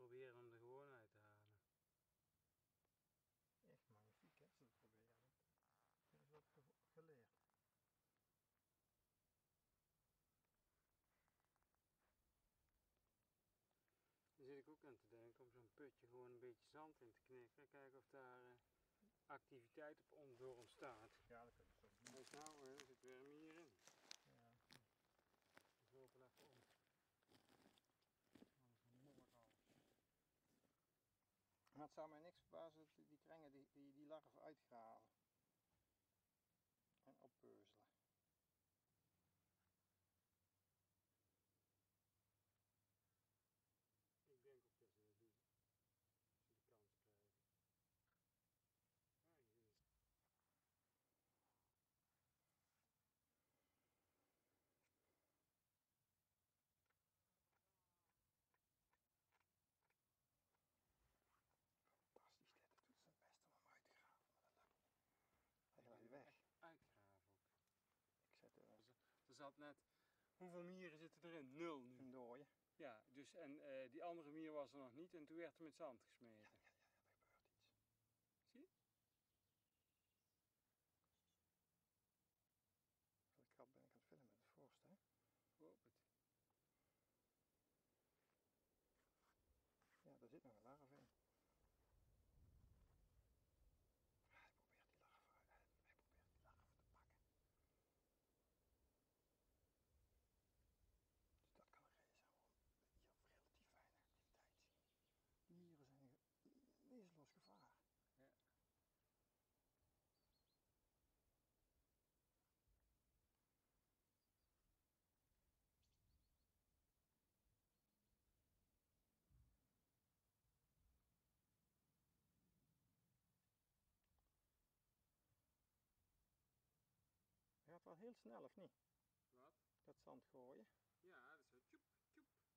proberen hem er gewoon uit te halen. Echt magnifiek hè, ze proberen. Dat is wat ge- geleerd. Daar zit ik ook aan te denken om zo'n putje gewoon een beetje zand in te knikken. Kijken of daar eh, activiteit op on- door ontstaat. Ja, dat kun je zo. Kijk nou, hè, er zit weer een mier in. Ja. Ik loop er even om. Dat is mooi al. Maar het zou mij niks verbazen dat die krengen die, die, die larven uitgraven. En oppeuzelen. Ik denk ook dat ze dat doen. Als ze de kans krijgen. Ah, hier is Fantastisch dit. Het doet zijn best om hem uit te graven, maar dat lukt niet. Hij glijdt weg. uitgraven ook. Ik zet er Er zat net, hoeveel mieren zitten erin? Nul nu. een dooie. Ja, dus en eh, die andere mier was er nog niet en toen werd er met zand gesmeten. gaat heel snel, of niet? Wat? Dat zand gooien. Ja, dat is zo tjoep, tjoep.